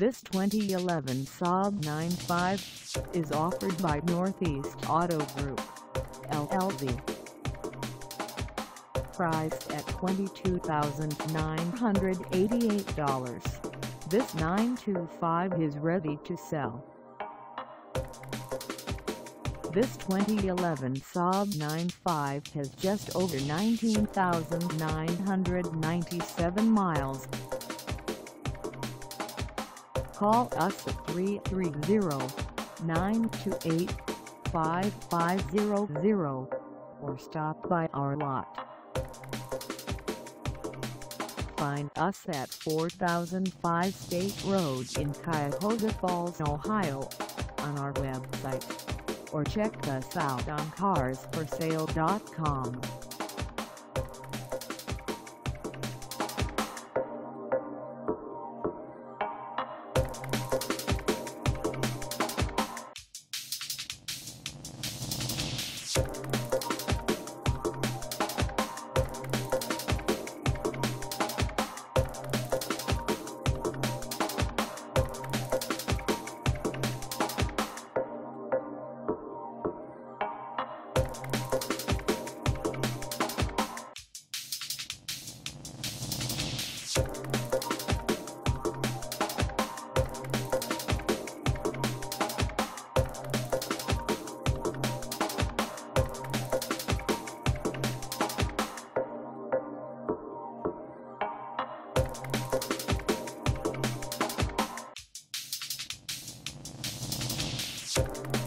This 2011 Saab 9.5 is offered by Northeast Auto Group, LLC. Priced at $22,988, this 925 is ready to sell. This 2011 Saab 9.5 has just over 19,997 miles. Call us at 330-928-5500 or stop by our lot. Find us at 4005 State Road in Cuyahoga Falls, Ohio on our website or check us out on carsforsale.com. Thank